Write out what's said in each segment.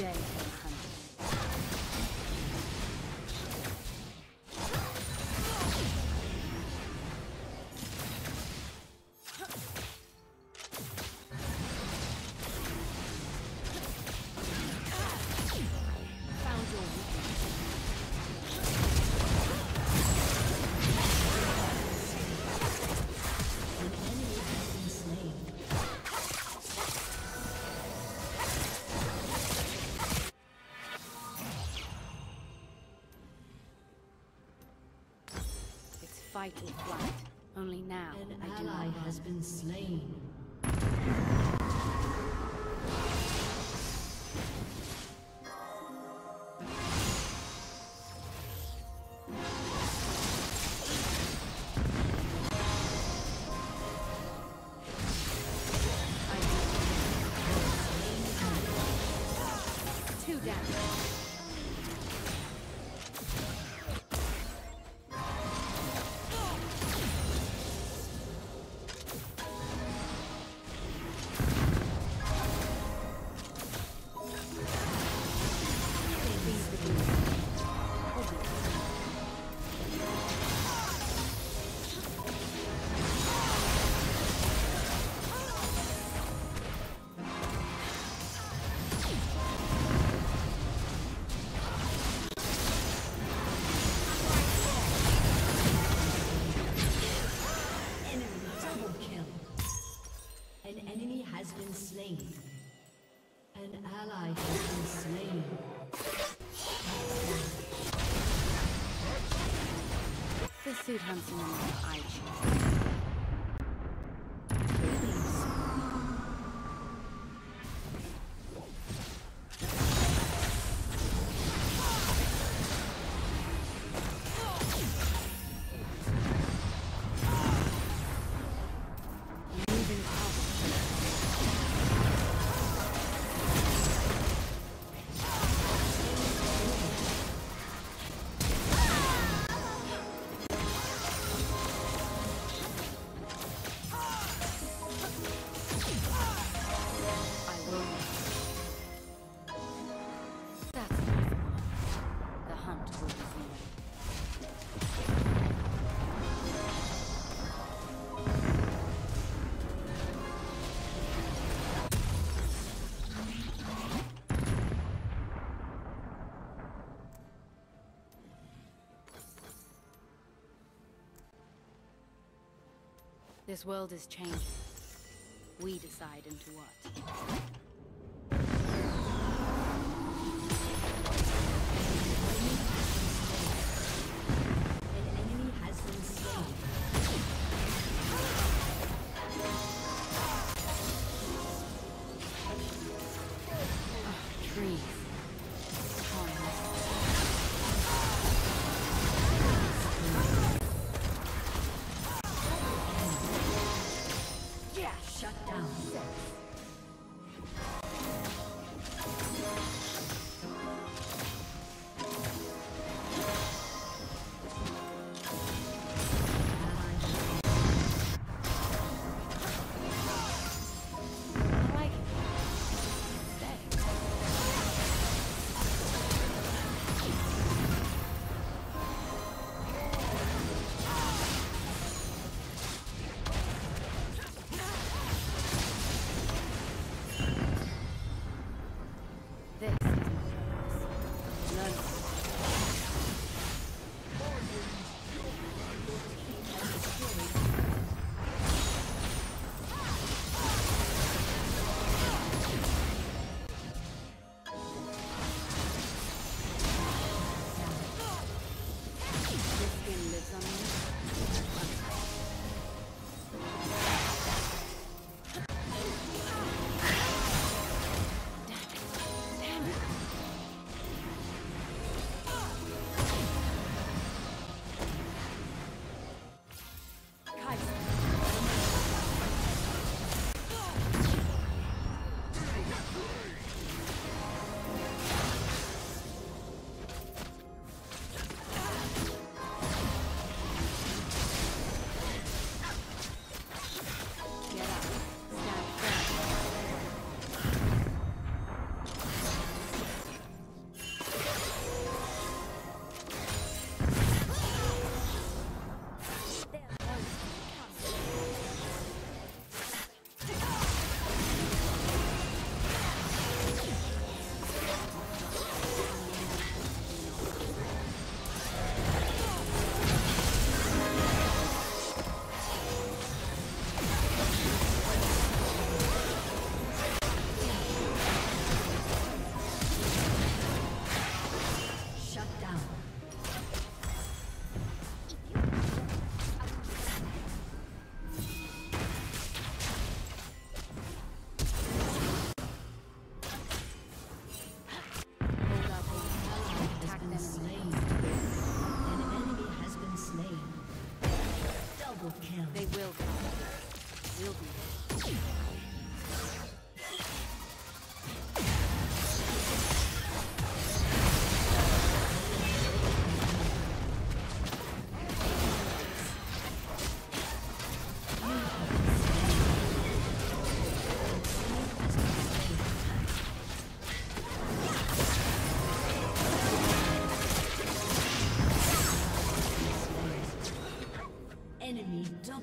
day. vital flight. Only now An I do my has been slain. the suit handsome enough I choose. This world is changing. We decide into what.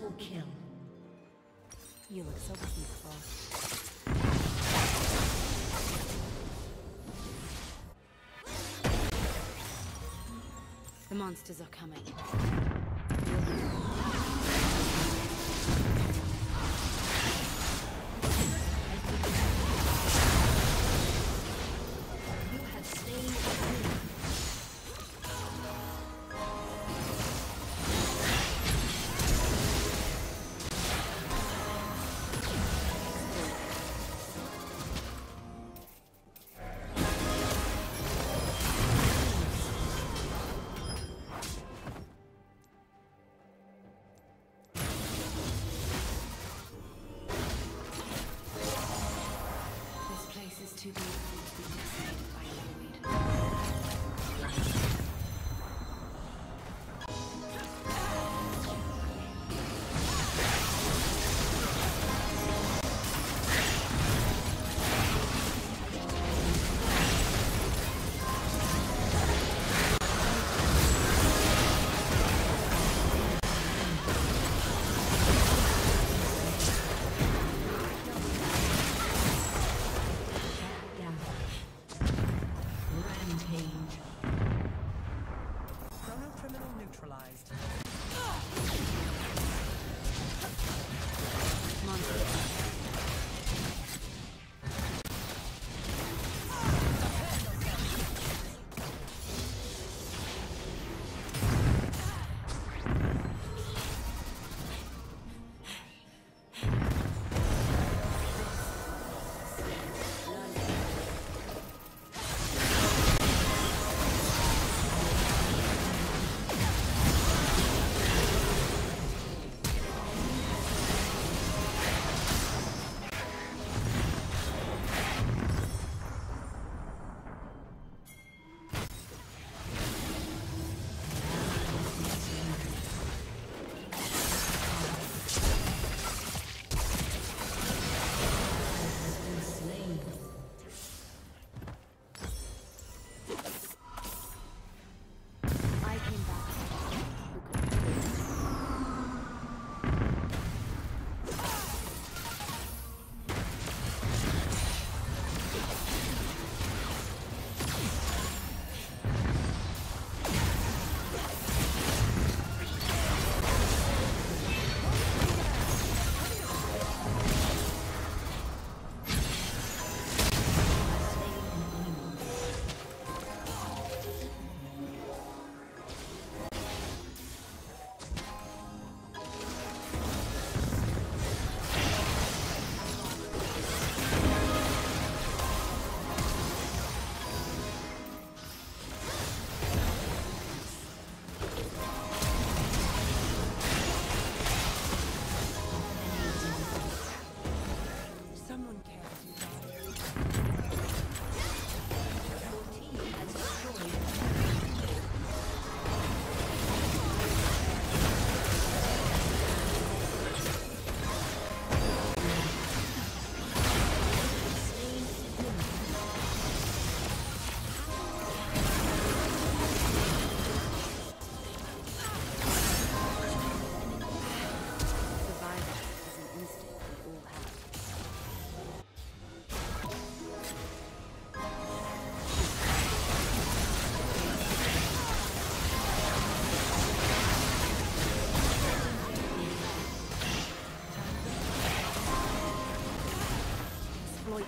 Double kill. You look so peaceful. The monsters are coming.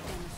Thank you.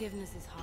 Forgiveness is hard.